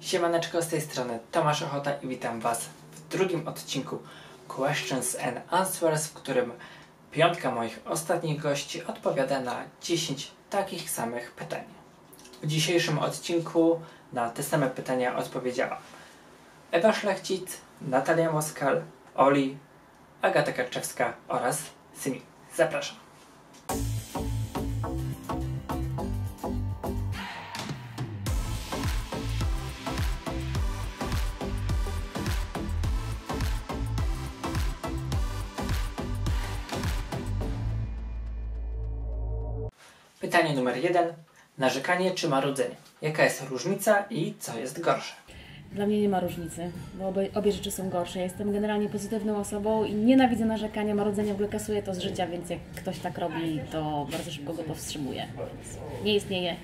Siemaneczko, z tej strony Tomasz Ochota i witam Was w drugim odcinku Questions and Answers, w którym piątka moich ostatnich gości odpowiada na 10 takich samych pytań. W dzisiejszym odcinku na te same pytania odpowiedziała Ewa Szlachcic, Natalia Moskal, Oli, Agata Karczewska oraz Symi. Zapraszam. Pytanie numer jeden. Narzekanie czy marudzenie? Jaka jest różnica i co jest gorsze? Dla mnie nie ma różnicy, bo obie, obie rzeczy są gorsze. Ja jestem generalnie pozytywną osobą i nienawidzę narzekania, marudzenia, w ogóle kasuję to z życia, więc jak ktoś tak robi, to bardzo szybko go powstrzymuję. Nie istnieje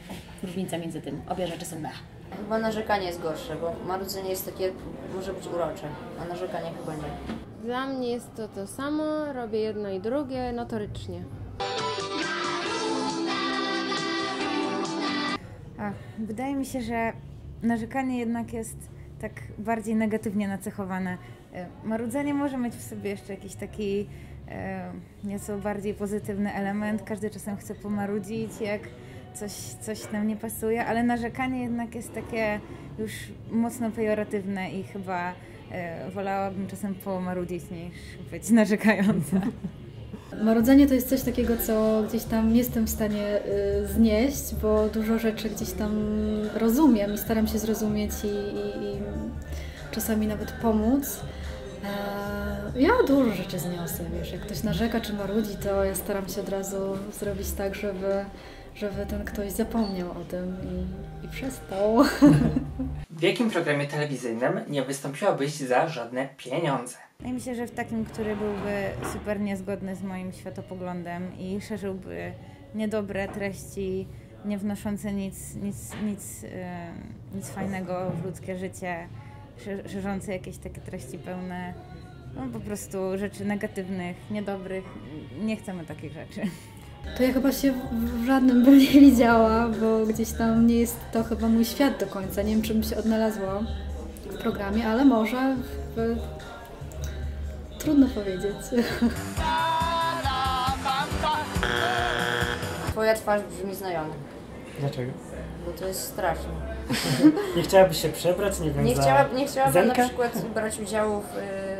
różnica między tym. Obie rzeczy są mech. Chyba narzekanie jest gorsze, bo marudzenie jest takie, może być urocze, a narzekanie chyba nie. Dla mnie jest to to samo, robię jedno i drugie notorycznie. Ach, wydaje mi się, że narzekanie jednak jest tak bardziej negatywnie nacechowane. E, Marudzenie może mieć w sobie jeszcze jakiś taki e, nieco bardziej pozytywny element. Każdy czasem chce pomarudzić, jak coś, coś nam nie pasuje, ale narzekanie jednak jest takie już mocno pejoratywne i chyba e, wolałabym czasem pomarudzić niż być narzekająca. Marudzenie to jest coś takiego, co gdzieś tam jestem w stanie y, znieść, bo dużo rzeczy gdzieś tam rozumiem i staram się zrozumieć i, i, i czasami nawet pomóc. E, Ja dużo rzeczy zniosę, wiesz, jak ktoś narzeka czy marudzi, to ja staram się od razu zrobić tak, żeby, żeby ten ktoś zapomniał o tym i, i przestał. W jakim programie telewizyjnym nie wystąpiłabyś za żadne pieniądze? I myślę, że w takim, który byłby super niezgodny z moim światopoglądem i szerzyłby niedobre treści, nie wnoszące nic, nic, nic, e, nic fajnego w ludzkie życie, szerzące jakieś takie treści pełne no, po prostu rzeczy negatywnych, niedobrych. Nie chcemy takich rzeczy. To ja chyba się w żadnym bym nie widziała, bo gdzieś tam nie jest to chyba mój świat do końca. Nie wiem, czy bym się odnalazła w programie, ale może w... Trudno powiedzieć. Twoja twarz brzmi znajomo, Dlaczego? bo to jest straszne. Nie chciałabyś się przebrać, nie wiem, Nie, za chciała, nie chciałabym na Zenka? przykład brać udziału w, y, w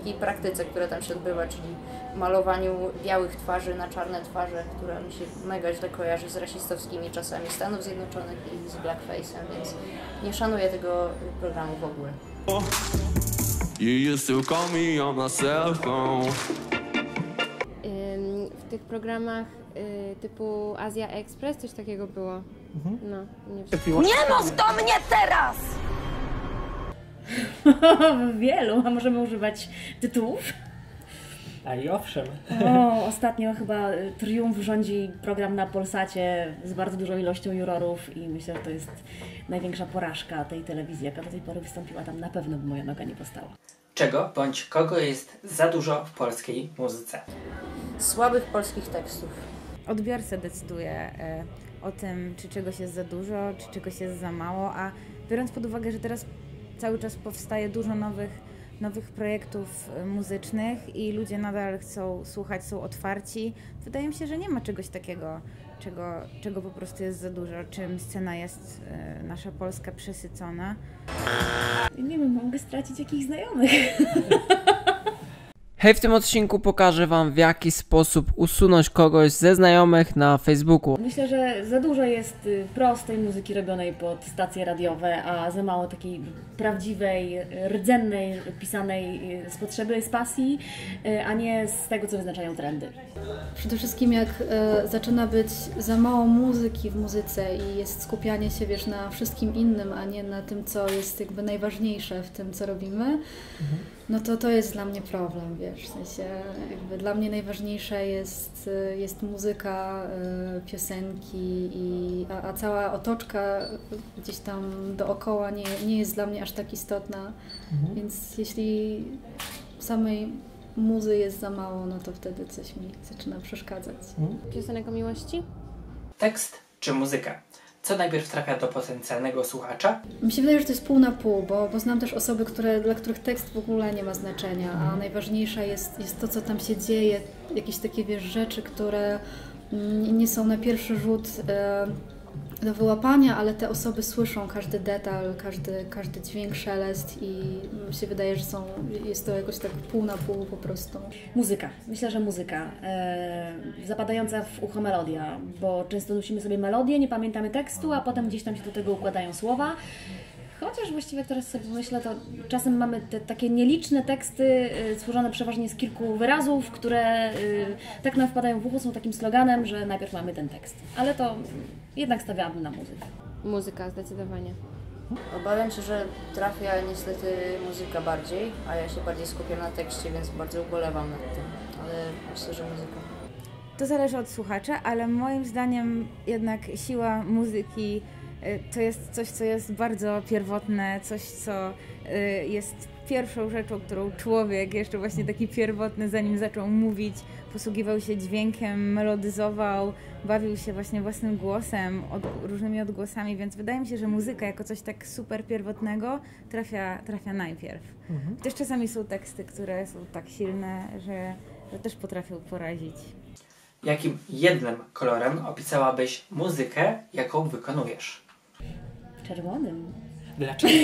takiej praktyce, która tam się odbywa, czyli malowaniu białych twarzy na czarne twarze, która mi się mega źle kojarzy z rasistowskimi czasami Stanów Zjednoczonych i z blackface'em, więc nie szanuję tego programu w ogóle. You used to call me on my cell phone. W tych programach y, typu Azja Express coś takiego było. No, nie wiem. Wielu, a możemy używać tytułów. A i owszem. O, ostatnio chyba y, Triumf rządzi program na Polsacie z bardzo dużą ilością jurorów i myślę, że to jest największa porażka tej telewizji, jaka do tej pory wystąpiła. Tam na pewno by moja noga nie postała. Czego bądź kogo jest za dużo w polskiej muzyce? Słabych polskich tekstów. Odbiorca decyduje o tym, czy czegoś jest za dużo, czy czegoś jest za mało, a biorąc pod uwagę, że teraz cały czas powstaje dużo nowych, nowych projektów e, muzycznych i ludzie nadal chcą słuchać, są otwarci, wydaje mi się, że nie ma czegoś takiego, czego, czego po prostu jest za dużo, czym scena jest e, nasza polska przesycona. Nie wiem, mogę stracić jakichś znajomych. Hej, w tym odcinku pokażę Wam w jaki sposób usunąć kogoś ze znajomych na Facebooku. Myślę, że za dużo jest y, prostej muzyki robionej pod stacje radiowe, a za mało takiej prawdziwej, rdzennej, pisanej y, z potrzeby, z pasji, y, a nie z tego, co wyznaczają trendy. Przede wszystkim jak e, zaczyna być za mało muzyki w muzyce i jest skupianie się, wiesz, na wszystkim innym, a nie na tym, co jest jakby najważniejsze w tym, co robimy, no to to jest dla mnie problem, wiesz, w sensie jakby dla mnie najważniejsza jest, e, jest muzyka, e, piosenki, i, a, a cała otoczka gdzieś tam dookoła nie, nie jest dla mnie aż tak istotna, więc jeśli samej muzy jest za mało, no to wtedy coś mi zaczyna przeszkadzać. Piosenek o miłości? Tekst czy muzyka? Co najpierw trafia do potencjalnego słuchacza? Mi się wydaje, że to jest pół na pół, bo, bo znam też osoby, które, dla których tekst w ogóle nie ma znaczenia, a najważniejsze jest, jest to, co tam się dzieje, jakieś takie wiesz, rzeczy, które mm, nie są na pierwszy rzut e, do wyłapania, ale te osoby słyszą każdy detal, każdy, każdy dźwięk, szelest i mi się wydaje, że są, jest to jakoś tak pół na pół po prostu. Muzyka. Myślę, że muzyka. E, zapadająca w ucho melodia, bo często nosimy sobie melodię, nie pamiętamy tekstu, a potem gdzieś tam się do tego układają słowa. Chociaż właściwie teraz sobie myślę, to czasem mamy te takie nieliczne teksty y, stworzone przeważnie z kilku wyrazów, które y, tak nam wpadają w ucho, są takim sloganem, że najpierw mamy ten tekst. Ale to jednak stawiałabym na muzykę. Muzyka, zdecydowanie. Obawiam się, że trafia niestety muzyka bardziej, a ja się bardziej skupiam na tekście, więc bardzo ubolewam nad tym. Ale myślę, że muzyka. To zależy od słuchacza, ale moim zdaniem jednak siła muzyki to jest coś, co jest bardzo pierwotne, coś, co y, jest pierwszą rzeczą, którą człowiek, jeszcze właśnie taki pierwotny, zanim zaczął mówić, posługiwał się dźwiękiem, melodyzował, bawił się właśnie własnym głosem, od, różnymi odgłosami, więc wydaje mi się, że muzyka jako coś tak super pierwotnego trafia, trafia najpierw. Mhm. Też czasami są teksty, które są tak silne, że, że też potrafią porazić. Jakim jednym kolorem opisałabyś muzykę, jaką wykonujesz? Czerwonym. Dlaczego?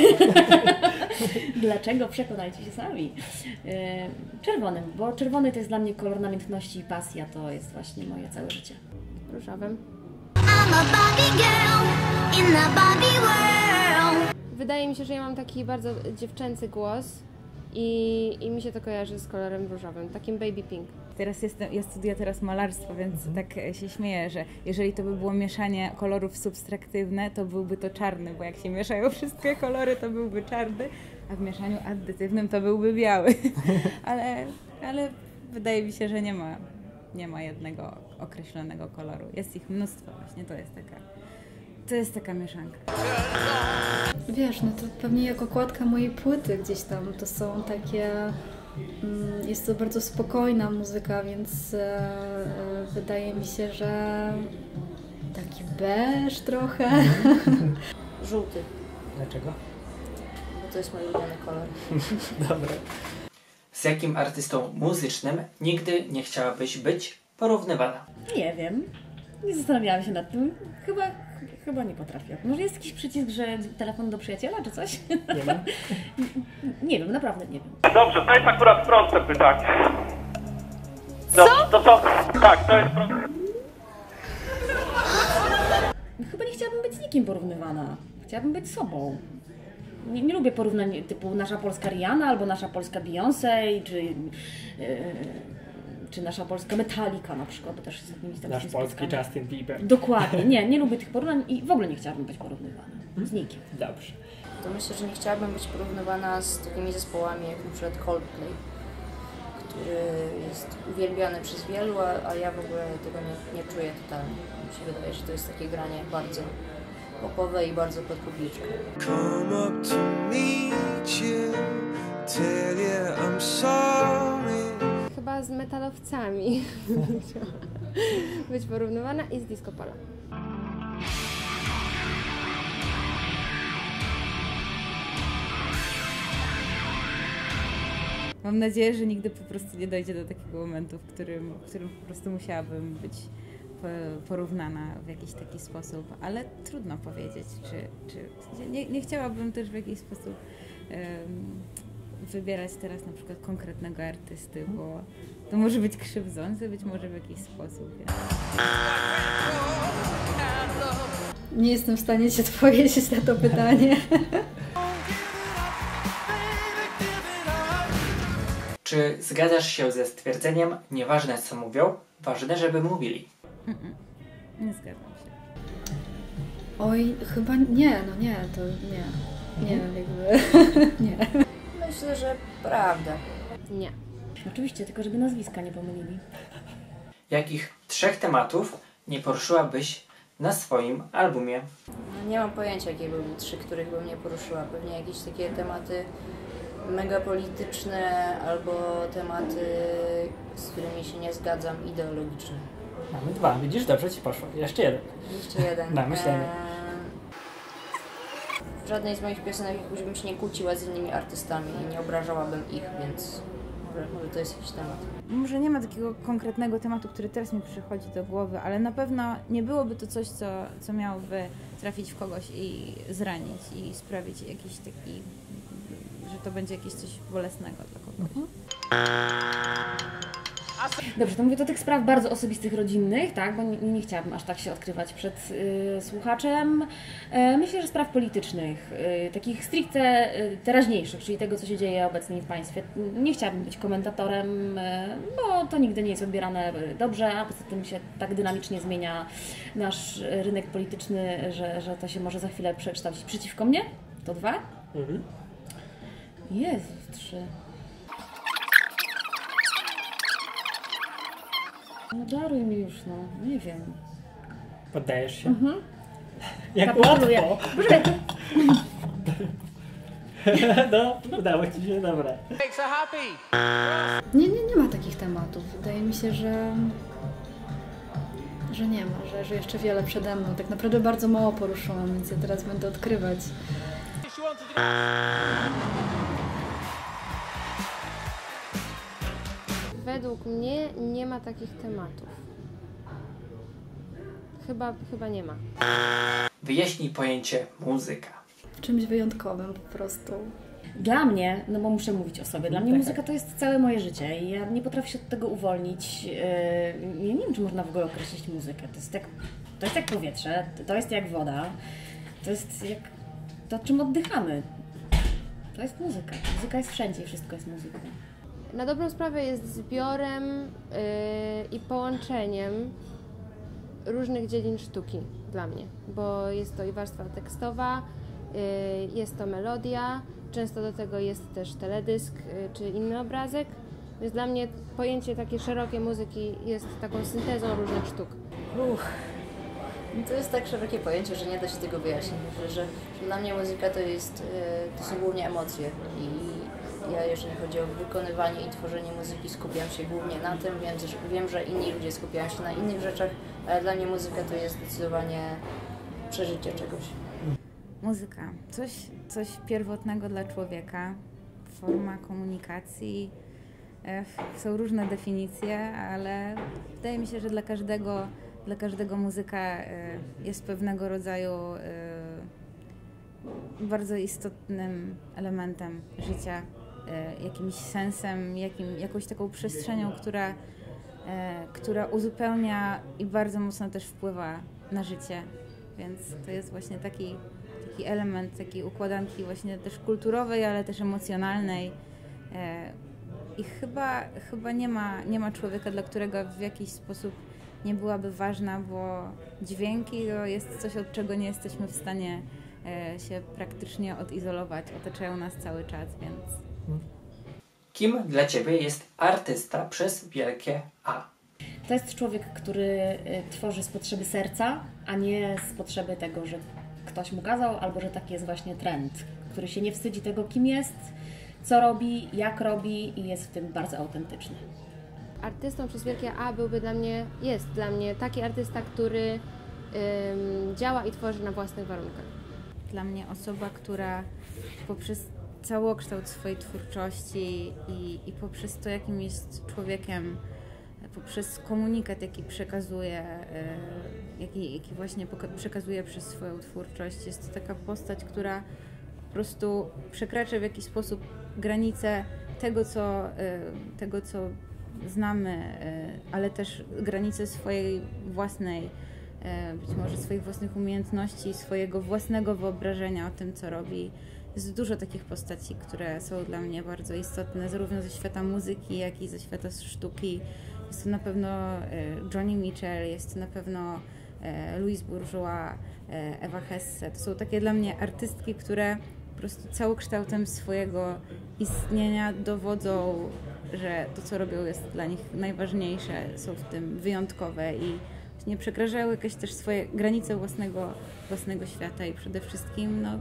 Dlaczego? Przekonajcie się sami. E, Czerwonym, bo czerwony to jest dla mnie kolor namiętności i pasji, a to jest właśnie moje całe życie. Różowym. Wydaje mi się, że ja mam taki bardzo dziewczęcy głos i, i mi się to kojarzy z kolorem różowym, takim baby pink. Teraz jestem, ja studiuję teraz malarstwo, więc tak e, się śmieję, że jeżeli to by było mieszanie kolorów subtraktywne, to byłby to czarny, bo jak się mieszają wszystkie kolory, to byłby czarny, a w mieszaniu addytywnym to byłby biały. ale, ale wydaje mi się, że nie ma, nie ma jednego określonego koloru. Jest ich mnóstwo właśnie, to jest taka, to jest taka mieszanka. Wiesz, no to pewnie jak okładka mojej płyty gdzieś tam, to są takie... mm, Jest to bardzo spokojna muzyka, więc e, e, wydaje mi się, że taki beż trochę. Żółty, Dlaczego? bo to jest mój ulubiony kolor. Dobra. Z jakim artystą muzycznym nigdy nie chciałabyś być porównywana? Nie wiem. Nie zastanawiałam się nad tym. Chyba, chyba nie potrafię. Może jest jakiś przycisk, że telefon do przyjaciela czy coś? Nie ma? Nie wiem, naprawdę nie wiem. Dobrze, to jest akurat proste pytanie. Co? To co? Tak, to jest proste. Chyba nie chciałabym być z nikim porównywana. Chciałabym być sobą. Nie, nie lubię porównań typu nasza polska Rihanna albo nasza polska Beyoncé, czy, yy, czy nasza polska Metallica na przykład, bo też z z takimi Nasz polski spotkam. Justin Bieber. Dokładnie, nie, nie lubię tych porównań i w ogóle nie chciałabym być porównywana z nikim. Dobrze. To myślę, że nie chciałabym być porównywana z takimi zespołami jak na przykład Coldplay, który jest uwielbiany przez wielu, a, a ja w ogóle tego nie, nie czuję totalnie. Mi się wydaje, że to jest takie granie bardzo popowe i bardzo pod publiczkę. Come up to meet you, tell you I'm sorry. Z metalowcami być porównywana i z disco polo. Mam nadzieję, że nigdy po prostu nie dojdzie do takiego momentu, w którym, w którym po prostu musiałabym być po- porównana w jakiś taki sposób, ale trudno powiedzieć, czy, czy nie, nie chciałabym też w jakiś sposób em, wybierać teraz na przykład konkretnego artysty, bo to może być krzywdzące, być może w jakiś sposób. Więc... Nie jestem w stanie się odpowiedzieć na to pytanie. Czy zgadzasz się ze stwierdzeniem, nieważne co mówią, ważne, żeby mówili? Nie zgadzam się. Oj, chyba nie, no nie, to nie. Nie, jakby nie. Myślę, że prawda. Nie. Oczywiście, tylko żeby nazwiska nie pomylili. Jakich trzech tematów nie poruszyłabyś na swoim albumie? No, Nie mam pojęcia, jakie były trzy, których bym nie poruszyła. Pewnie jakieś takie tematy mega polityczne albo tematy, z którymi się nie zgadzam, ideologiczne. Mamy dwa. Widzisz, dobrze ci poszło. Jeszcze jeden. Jeszcze jeden. Na myślenie. Eee, w żadnej z moich piosenek jakoś bym się nie kłóciła z innymi artystami i nie obrażałabym ich, więc może, to jest jakiś temat. Może nie ma takiego konkretnego tematu, który teraz mi przychodzi do głowy, ale na pewno nie byłoby to coś, co, co miałoby trafić w kogoś i zranić i sprawić jakiś taki, że to będzie jakieś coś bolesnego dla kogoś. Dobrze, to mówię do tych spraw bardzo osobistych, rodzinnych, tak, bo nie, nie chciałabym aż tak się odkrywać przed y, słuchaczem. E, myślę, że spraw politycznych, y, takich stricte y, teraźniejszych, czyli tego, co się dzieje obecnie w państwie. Nie chciałabym być komentatorem, y, bo to nigdy nie jest odbierane dobrze, a poza tym się tak dynamicznie zmienia nasz rynek polityczny, że, że to się może za chwilę przekształcić przeciwko mnie. To dwa. Mhm. Jezu, trzy. No daruj mi już, no, nie wiem. Poddajesz się? Mhm. Jak Kapituluję. łatwo. Poczekaj. no, udało ci się, dobra. Nie, nie, nie ma takich tematów. Wydaje mi się, że, że nie ma, że, że jeszcze wiele przede mną. Tak naprawdę bardzo mało poruszyłam, więc ja teraz będę odkrywać. Według mnie nie ma takich tematów. Chyba, chyba nie ma. Wyjaśnij pojęcie muzyka. Czymś wyjątkowym po prostu. Dla mnie, no bo muszę mówić o sobie, dla mnie Tak. muzyka to jest całe moje życie i ja nie potrafię się od tego uwolnić. Yy, Ja nie wiem, czy można w ogóle określić muzykę. To jest jak, to jest jak powietrze, to jest jak woda, to jest jak to, czym oddychamy. To jest muzyka. Muzyka jest wszędzie i wszystko jest muzyką. Na dobrą sprawę jest zbiorem yy, i połączeniem różnych dziedzin sztuki dla mnie, bo jest to i warstwa tekstowa, yy, jest to melodia, często do tego jest też teledysk yy, czy inny obrazek. Więc dla mnie pojęcie takie szerokie muzyki jest taką syntezą różnych sztuk. Uch. To jest tak szerokie pojęcie, że nie da się tego wyjaśnić. Że, że, dla mnie muzyka to jest, e, to są głównie emocje i ja jeżeli chodzi o wykonywanie i tworzenie muzyki skupiam się głównie na tym, że, wiem, że inni ludzie skupiają się na innych rzeczach, ale dla mnie muzyka to jest zdecydowanie przeżycie czegoś. Muzyka. Coś, coś pierwotnego dla człowieka, forma komunikacji. Są różne definicje, ale wydaje mi się, że dla każdego, dla każdego muzyka e, jest pewnego rodzaju e, bardzo istotnym elementem życia, jakimś sensem, jakim, jakąś taką przestrzenią, która, e, która uzupełnia i bardzo mocno też wpływa na życie. Więc to jest właśnie taki, taki element takiej układanki właśnie też kulturowej, ale też emocjonalnej. E, I chyba, chyba nie, ma, nie ma człowieka, dla którego w jakiś sposób nie byłaby ważna, bo dźwięki to jest coś, od czego nie jesteśmy w stanie e, się praktycznie odizolować. Otaczają nas cały czas, więc Kim dla Ciebie jest artysta przez wielkie A? To jest człowiek, który y, tworzy z potrzeby serca, a nie z potrzeby tego, że ktoś mu kazał, albo że taki jest właśnie trend, który się nie wstydzi tego, kim jest, co robi, jak robi i jest w tym bardzo autentyczny. Artystą przez wielkie A byłby dla mnie, jest dla mnie taki artysta, który ym, działa i tworzy na własnych warunkach. dla mnie osoba, która poprzez całokształt swojej twórczości i, i poprzez to, jakim jest człowiekiem, poprzez komunikat, jaki przekazuje, e, jaki, jaki właśnie przekazuje przez swoją twórczość, jest to taka postać, która po prostu przekracza w jakiś sposób granice tego, co, e, tego, co znamy, e, ale też granice swojej własnej być może swoich własnych umiejętności, swojego własnego wyobrażenia o tym, co robi. Jest dużo takich postaci, które są dla mnie bardzo istotne, zarówno ze świata muzyki, jak i ze świata sztuki. Jest to na pewno e, Johnny Mitchell, jest to na pewno e, Louise Bourgeois, Ewa Hesse. To są takie dla mnie artystki, które po prostu całokształtem swojego istnienia dowodzą, że to, co robią, jest dla nich najważniejsze, są w tym wyjątkowe i nie przekraczają jakieś też swoje granice własnego, własnego świata i przede wszystkim no,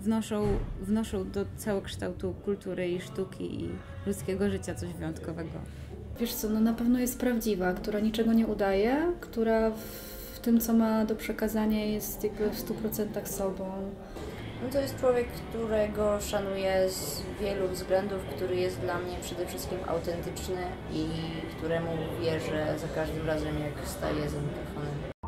wnoszą, wnoszą do całokształtu kultury i sztuki i ludzkiego życia coś wyjątkowego. Wiesz co, no na pewno jest prawdziwa, która niczego nie udaje, która w, tym, co ma do przekazania jest jakby w 100% sobą. No to jest człowiek, którego szanuję z wielu względów, który jest dla mnie przede wszystkim autentyczny i któremu wierzę za każdym razem, jak staję za mikrofonem.